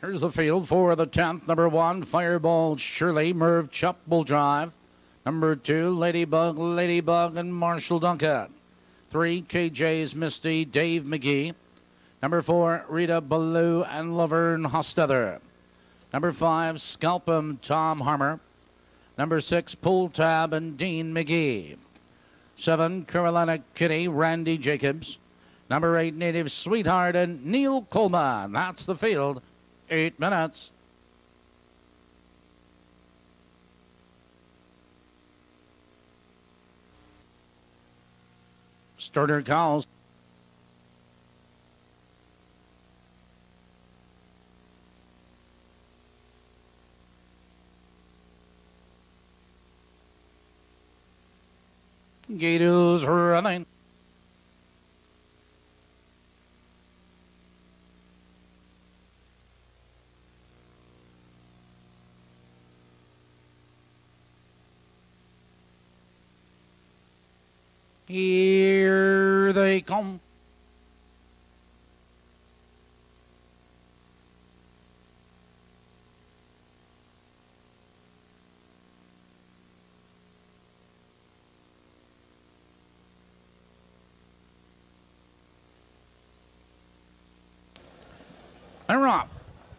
Here's the field for the 10th. Number one, Fireball Shirley, Merv Chup will drive. Number two, Ladybug, Ladybug, and Marshall Duncan. Three, KJ's Misty, Dave McGee. Number four, Rita Ballou and Laverne Hostether. Number five, Scalpum, Tom Harmer. Number six, Pull Tab and Dean McGee. Seven, Carolina Kitty, Randy Jacobs. Number eight, Native Sweetheart and Neil Coleman. That's the field. Eight minutes. Starter calls. Gators running. Here they come. They're off.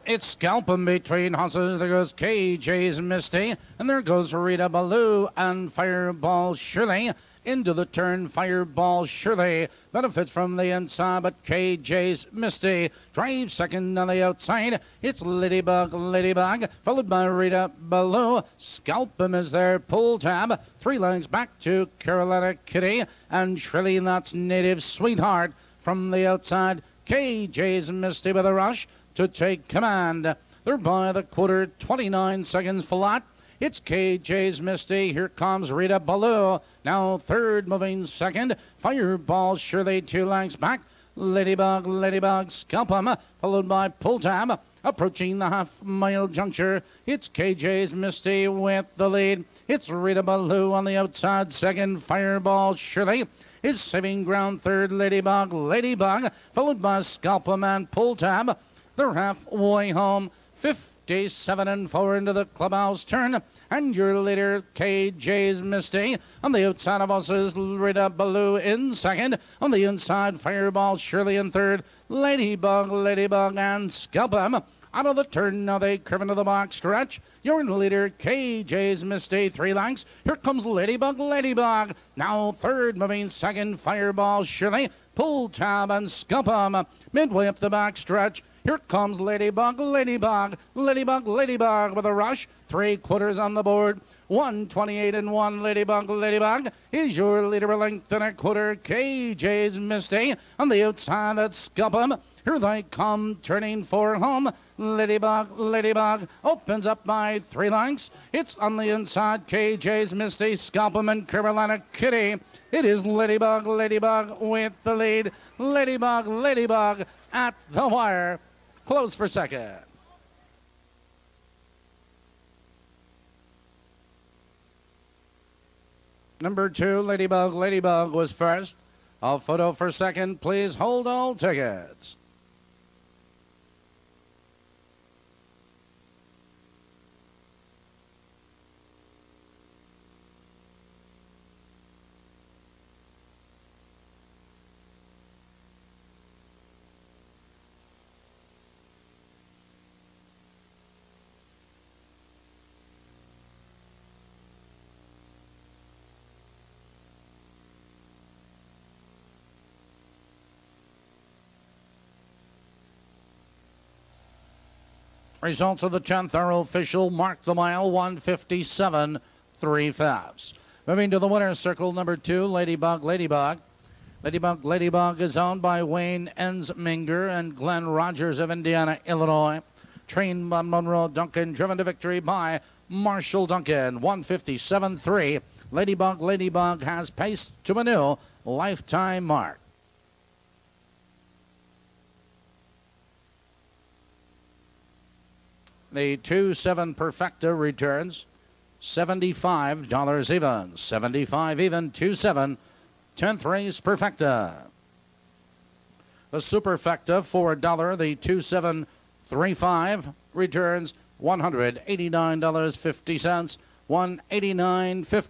It's scalping between horses. There goes KJ's Misty, and there goes Rita Ballou and Fireball Shirley into the turn. Fireball Shirley benefits from the inside, but KJ's Misty drives second on the outside. It's Ladybug, Ladybug, followed by Rita Ballou. Scalp him is there. Pull tab. Three lengths back to Carolina Kitty and Shirley. That's Native Sweetheart from the outside. KJ's Misty with a rush to take command. They're by the quarter, 29 seconds flat. It's KJ's Misty. Here comes Rita Ballou. Now third, moving second. Fireball Shirley two lengths back. Ladybug, Ladybug, scalp 'em, followed by Pull Tab. Approaching the half mile juncture, it's KJ's Misty with the lead. It's Rita Ballou on the outside, second, Fireball Shirley is saving ground third, Ladybug, Ladybug, followed by Scalp 'em and Pull Tab. They're halfway home. 57 and 4 into the clubhouse turn. And your leader, KJ's Misty. On the outside of us is Rita Ballou in second. On the inside, Fireball Shirley in third. Ladybug, Ladybug, and Scalp 'em. Out of the turn, now they curve into the back stretch. Your leader, KJ's Misty, three lengths. Here comes Ladybug, Ladybug. Now third, moving second, Fireball Shirley. Pull tab and Scalp 'em. Midway up the back stretch. Here comes Ladybug, Ladybug, Ladybug, Ladybug with a rush. Three quarters on the board. 128 and 1 Ladybug, Ladybug is your leader a length and a quarter. KJ's Misty on the outside that's 'em. Here they come, turning for home. Ladybug, Ladybug opens up by three lengths. It's on the inside. KJ's Misty, Scalp 'em, and Carolina Kitty. It is Ladybug, Ladybug with the lead. Ladybug, Ladybug at the wire. Close for second. Number two, Ladybug, Ladybug was first. A photo for second. Please hold all tickets. Results of the 10th are official. Mark the mile 157 three. Moving to the winner's circle, number two, Ladybug, Ladybug. Ladybug, Ladybug is owned by Wayne Ensminger and Glenn Rogers of Indiana, Illinois. Trained by Monroe Duncan, driven to victory by Marshall Duncan, 157 3. Ladybug, Ladybug has paced to a new lifetime mark. The 2 7 Perfecta returns $75 even. 75 even, 2 7. 10th race Perfecta. The Superfecta, $4. The 2 7 3 5 returns $189.50. 189.50.